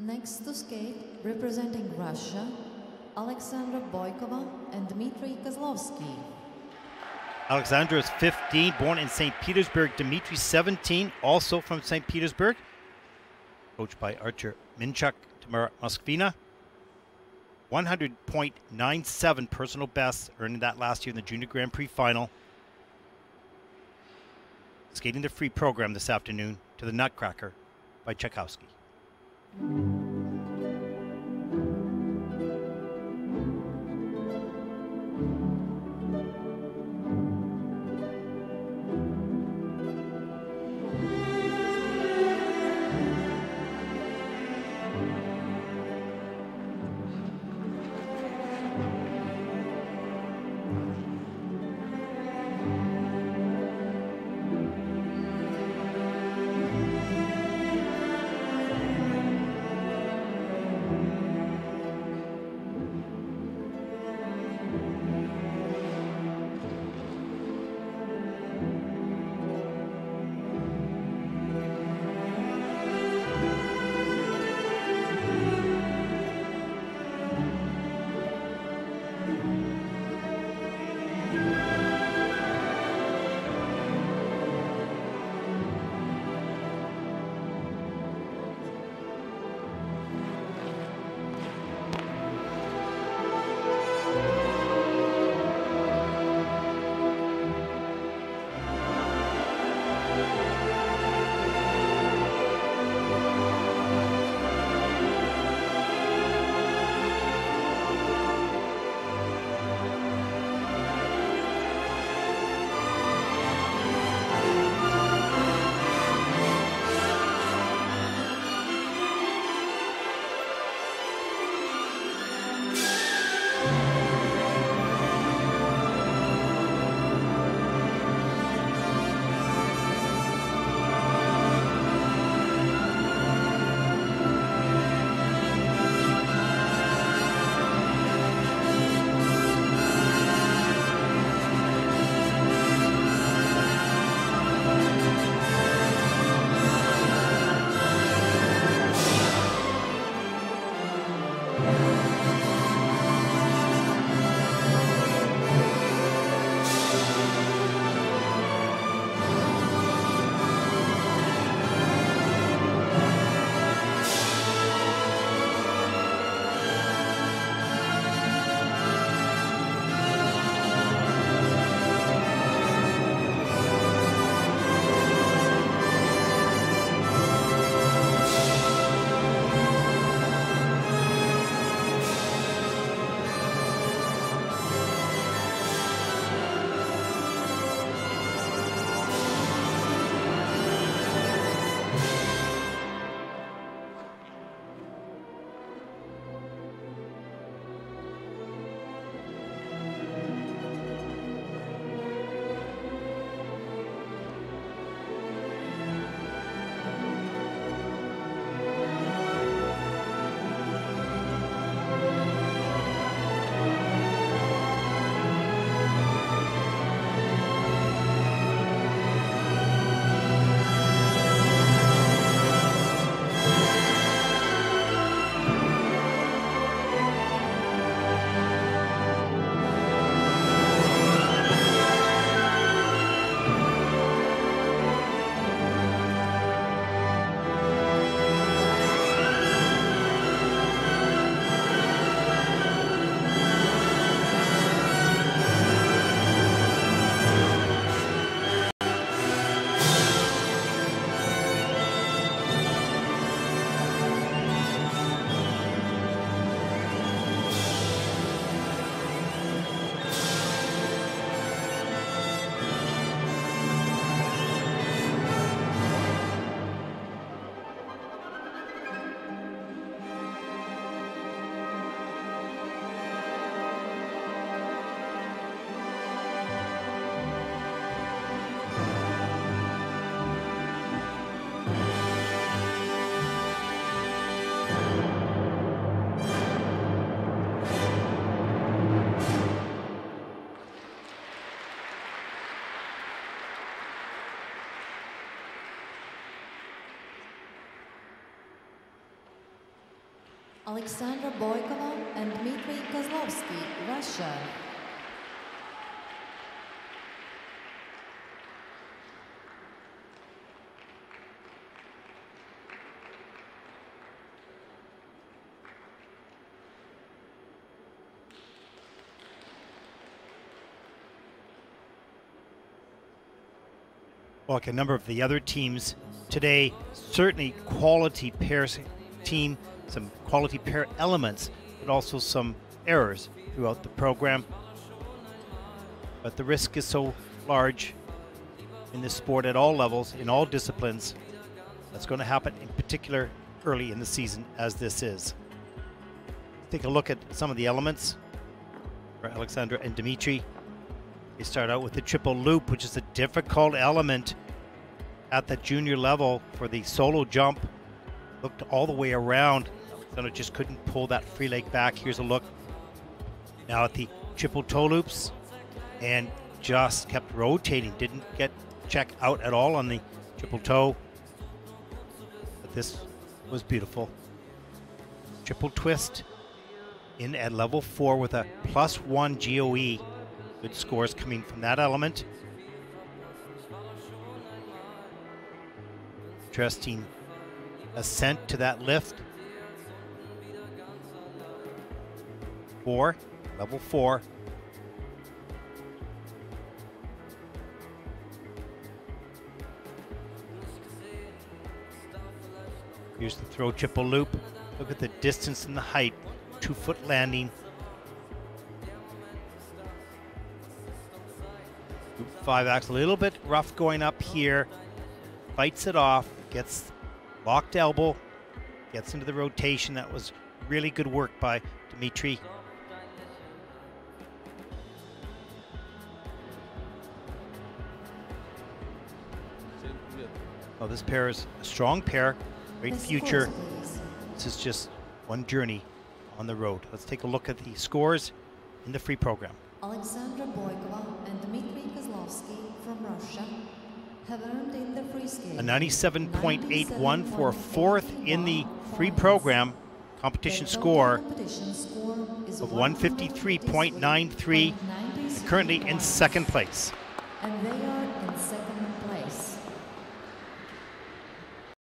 Next to skate, representing Russia, Alexandra Boikova and Dmitry Kozlovskii. Alexandra is 15, born in St. Petersburg. Dmitry, 17, also from St. Petersburg. Coached by Artur Minchuk, Tamara Moskvina. 100.97 personal best, earning that last year in the Junior Grand Prix final. Skating the free program this afternoon to the Nutcracker by Tchaikovsky. Thank you. Alexandra Boikova and Dmitry Kozlovskii, Russia. like a number of the other teams today, certainly quality pairs team, some quality pair elements, but also some errors throughout the program. But the risk is so large in this sport at all levels, in all disciplines. That's going to happen in particular early in the season, as this is. Take a look at some of the elements for Alexandra and Dimitri. They start out with the triple loop, which is a difficult element at the junior level for the solo jump. Looked all the way around. Alexandra just couldn't pull that free leg back. Here's a look now at the triple toe loops and just kept rotating. Didn't get check out at all on the triple toe. But this was beautiful. Triple twist in at level four with a plus one GOE. Good scores coming from that element. Interesting ascent to that lift. Four, level four. Here's the throw triple loop. Look at the distance and the height. Two foot landing. five axel. A little bit rough going up here. Fights it off. Gets locked elbow. Gets into the rotation. That was really good work by Dimitri. Oh, this pair is a strong pair. Great The future. scores. This is just one journey on the road. Let's take a look at the scores in the free program. Alexandra Boikova and Dmitry Kozlovskii from Russia have earned in the free scale A 97.81 for fourth in the free program competition score competition score of 153.93 153.93 currently in second place. And they